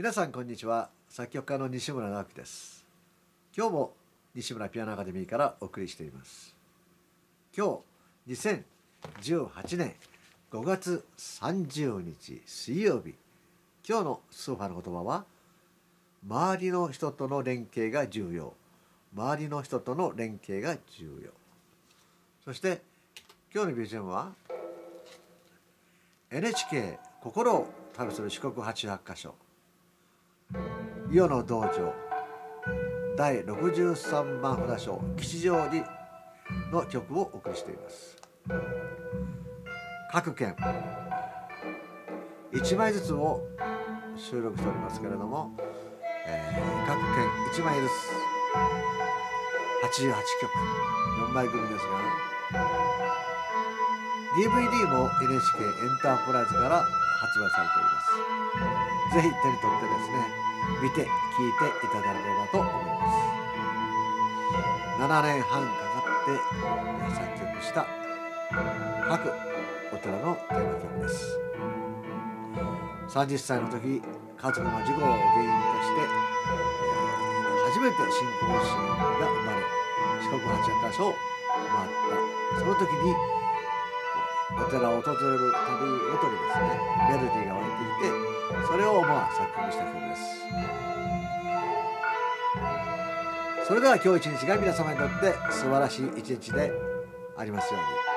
皆さんこんにちは。作曲家の西村直樹です。今日も西村ピアノアカデミーからお送りしています。今日2018年5月30日水曜日。今日のスーファの言葉は周りの人との連携が重要。周りの人との連携が重要。そして今日の BGM は NHK 心を旅する四国88箇所伊予の道場。第63番札所吉祥寺の曲をお送りしています。各県。1枚ずつを収録しておりますけれども、えー、各県1枚ずつ。88曲。4枚組ですが。DVD も NHK エンタープライズから発売されております。ぜひ手に取ってですね見て聞いていただければと思います。7年半かかって作曲した。各お寺のテーマ曲です。30歳の時家族の事故を原因として初めて信仰心が生まれ四国八百箇所を回った。その時にお寺を訪れる旅ごとにですね。メロディーが湧いてれをまあ作曲した曲です。それでは今日一日が皆様にとって素晴らしい一日でありますように。